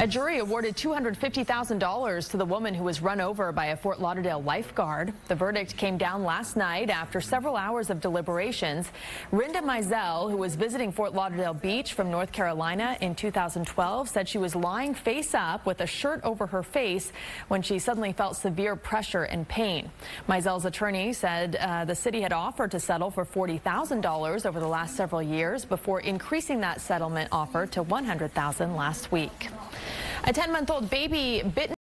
A jury awarded $250,000 to the woman who was run over by a Fort Lauderdale lifeguard. The verdict came down last night after several hours of deliberations. Rinda Mizelle, who was visiting Fort Lauderdale Beach from North Carolina in 2012, said she was lying face up with a shirt over her face when she suddenly felt severe pressure and pain. Mizelle's attorney said uh, the city had offered to settle for $40,000 over the last several years before increasing that settlement offer to $100,000 last week. A 10-month-old baby bitten